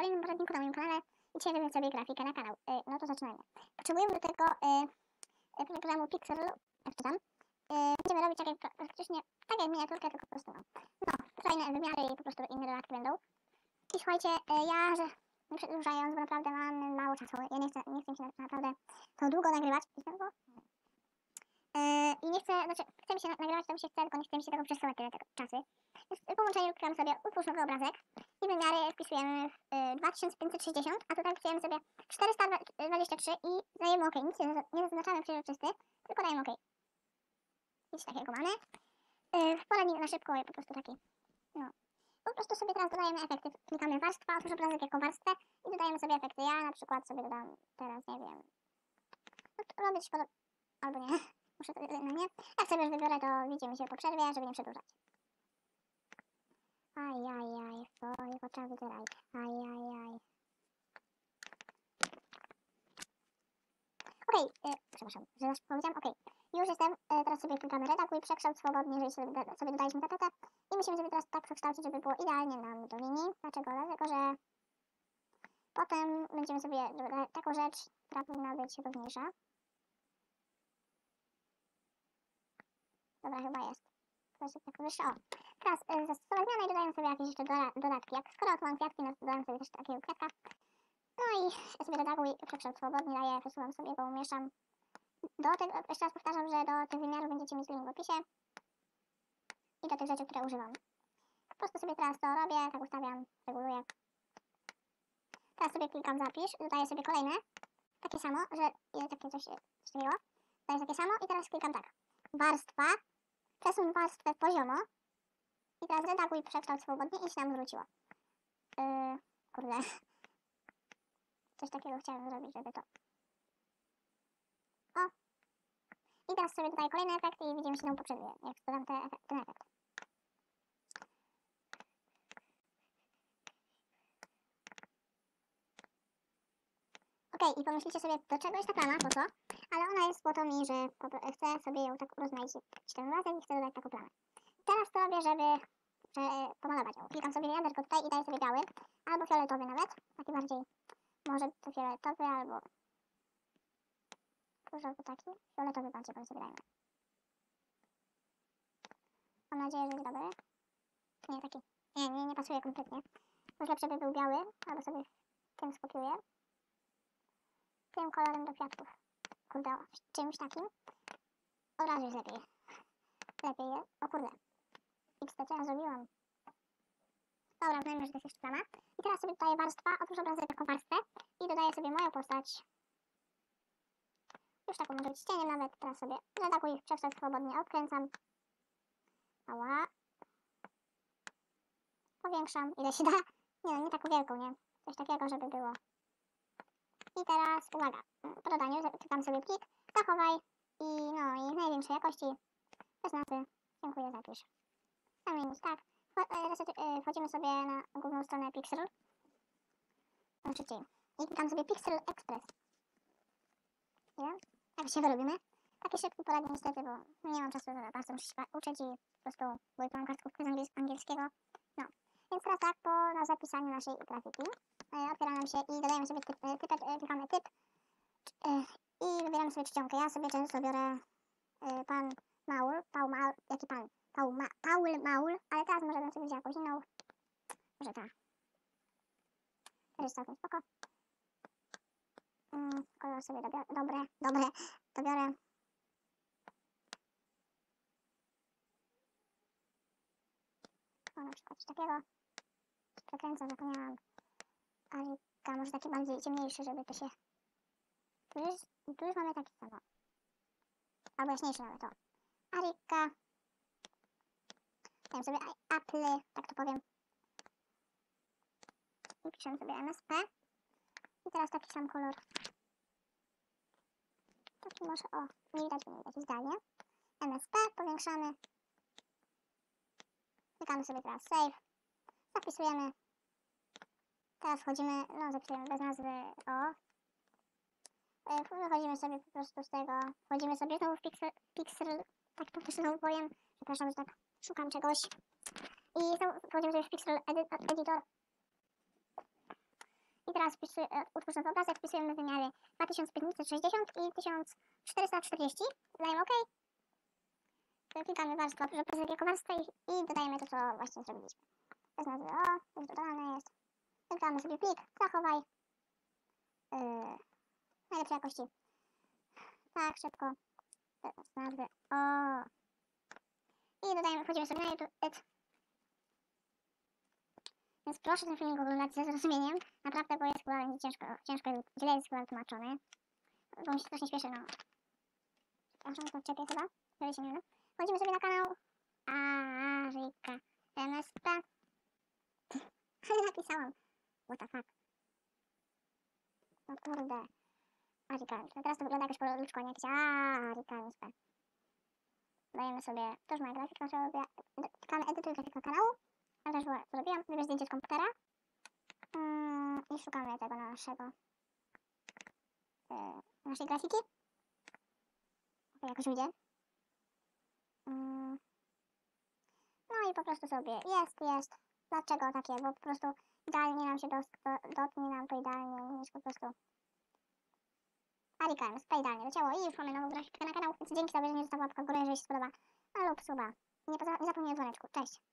kolejnym poradniku na moim kanale. I dzisiaj zrobię sobie grafikę na kanał. E, No to zaczynajmy. Potrzebujemy do tego e, e, programu Pixel, jak czytam. E, Będziemy robić takie pra- praktycznie tak jak miniaturkę, tylko po prostu no. Fajne wymiary i po prostu inne dodatki będą. I słuchajcie, e, ja, że nie przedłużając, bo naprawdę mam mało czasu. Ja nie chcę, nie chcę się na- naprawdę to długo nagrywać. I E, nie chcę, znaczy chce mi się na- nagrywać, to mi się chce, tylko nie chce mi się tego przesyłać tyle tego czasy. Więc po połączeniu klikam sobie utwórz nowy obrazek i wymiary wpisujemy w y, 2560, a tutaj wpisujemy sobie 423 i dajemy OK. Nic nie zaznaczamy przejrzysty, tylko dajemy OK. Nic takiego mamy. Y, poradnik na szybko po prostu taki. No. Po prostu sobie teraz dodajemy efekty. Klikamy warstwa, otwórz obrazek jako warstwę i dodajemy sobie efekty. Ja na przykład sobie dodam teraz, nie wiem. No, robię. Albo nie. Muszę to, no nie. Jak sobie już wybiorę, to widzimy się po przerwie, żeby nie przedłużać. Ajajaj, twoje potrzeby wybieraj. Ajajaj. Okej, e, przepraszam, że już powiedziałam, okej. Już jestem, e, teraz sobie klikamy redaguj, przekształt swobodnie, jeżeli sobie, sobie dodaliśmy tapetę. I musimy sobie teraz tak przekształcić, żeby było idealnie nam do linii. Dlaczego? Dlatego, że potem będziemy sobie taką rzecz, która powinna być równiejsza. Dobra, chyba jest. To jest tak wyższe. O, teraz y, zastosować zmianę i dodajemy sobie jakieś jeszcze doda dodatki. Jak skoro tu kwiatki, no to dodam sobie też takiego kwiatka. No i sobie redaguj, przekształt swobodnie daję, przesuwam sobie go, umieszczam. Do tego, jeszcze raz powtarzam, że do tych wymiarów będziecie mieć link w opisie. I do tych rzeczy, które używam. Po prostu sobie teraz to robię, tak ustawiam, reguluję. Teraz sobie klikam zapisz, dodaję sobie kolejne. Takie samo, że jest takie coś, coś takiego. Daję takie samo i teraz klikam tak. Warstwa, przesuń warstwę poziomo i teraz redaguj przekształt swobodnie i się nam zwróciło. Yy, kurde. Coś takiego chciałem zrobić, żeby to... O! I teraz sobie dodaję kolejny efekt i widzimy się tą poprzednie, jak dodam te ten efekt. Okej, i pomyślicie sobie, do czego jest ta plama, po co? Ale ona jest po to mi, że chcę sobie ją tak urozmaicić ten obrazek i chcę dodać taką plamę. Teraz to robię, żeby że, pomalować ją. Klikam sobie wiaderko tutaj i daję sobie biały, albo fioletowy nawet, taki bardziej, może to fioletowy, albo różowy taki, fioletowy bardziej bym sobie dajmy. Mam nadzieję, że jest dobry. Nie, taki, nie, nie, nie pasuje kompletnie. Może lepszy by był biały, albo sobie tym skopiuję. Tym kolorem do kwiatków. Kurde, czymś takim. Od razu jest lepiej. Lepiej. O kurde. To co ja zrobiłam. Dobra, uznajmy, że to jest jeszcze plama. I teraz sobie dodaję warstwa, otwórz obrazek taką warstwę i dodaję sobie moją postać. Już taką może być cieniem nawet. Teraz sobie redaguj, przekształt swobodnie odkręcam. Ała. Powiększam ile się da. Nie no, nie taką wielką, nie? Coś takiego, żeby było. I teraz uwaga, po dodaniu klikam sobie plik, zachowaj i no i największej jakości, bez nazwy, dziękuję, zapisz. Zamienić, tak. E, e, Wchodzimy sobie na główną stronę Pixel. Szybciej. I klikam sobie Pixel Express. Ile? Tak się wyrobimy. Taki szybki poradnik niestety, bo nie mam czasu za bardzo, muszę się uczyć i po prostu łypam kartkówkę z angiels angielskiego. No. Więc teraz tak, po na zapisaniu naszej grafiki e, otwiera nam się i dodajemy sobie typ, e, typ, e, klikamy typ e, i wybieramy sobie czcionkę. Ja sobie często biorę e, pan Maul, Paul Maul, jaki pan? Paul, Ma, Paul Maul, ale teraz może bym sobie wzięła jakąś inną. Może ta. To jest całkiem spoko. Mm, kolor sobie dobiorę, dobre, dobre, dobiorę. O, na przykład takiego. Przekręcam, zapomniałam. Arika, może taki bardziej ciemniejszy, żeby to się... Tu już, tu już mamy taki samo. Albo jaśniejszy nawet, o. Arika. Dajmy sobie Apple, tak to powiem. I piszemy sobie MSP. I teraz taki sam kolor. Taki może, o, nie widać, nie widać zdalnie. MSP, powiększamy. Klikamy sobie teraz Save. Zapisujemy. Teraz wchodzimy, no zapisujemy bez nazwy o. E, Wychodzimy sobie po prostu z tego. Wchodzimy sobie znowu w Pixel, Pixel tak po prostu znowu powiem. Przepraszam, że tak szukam czegoś. I znowu wchodzimy sobie w Pixel edit, Editor. I teraz wpisuję, e, utwórz nowy obrazek, wpisujemy wymiary 2560 i 1440. Dajemy OK. Klikamy warstwę, obrazek jako warstwę i, i dodajemy to, co właśnie zrobiliśmy. Bez nazwy o, już dodane jest. Klikamy sobie plik, zachowaj. Yy, najlepszej jakości. Tak, szybko. Bez nazwy o. I dodajemy, wchodzimy sobie na YouTube. Więc proszę ten filmik oglądać ze zrozumieniem. Naprawdę, bo jest chyba ciężko, ciężko źle jest chyba tłumaczony. Bo mi się strasznie śpieszy, no. Przepraszam, to czekaj chyba, żeby się nie mylę. Wchodzimy sobie na kanał Arika MSP. Ale napisałam. What the fuck. No kurde. Arika MSP. Teraz to wygląda jakoś po ludzku, nie jakieś Arika MSP. Dajemy sobie, to już moja grafika, sobie, klikamy edytuj grafikę kanału. Ja też zrobiłam, wybierz zdjęcie z komputera. Mm, I szukamy tego naszego, e, naszej grafiki. Ok, jakoś ujdzie. Mm. No i po prostu sobie jest, jest. Dlaczego takie? Bo po prostu idealnie nam się dos, do, dotnie nam to idealnie niż po prostu Arikałem, to idealnie leciało i już mamy nową grafikę na kanał, więc dzięki za obejrzenie, zostaw łapkę w górę, jeżeli się spodoba, a lub suba. Nie, nie zapomnij o dzwoneczku. Cześć!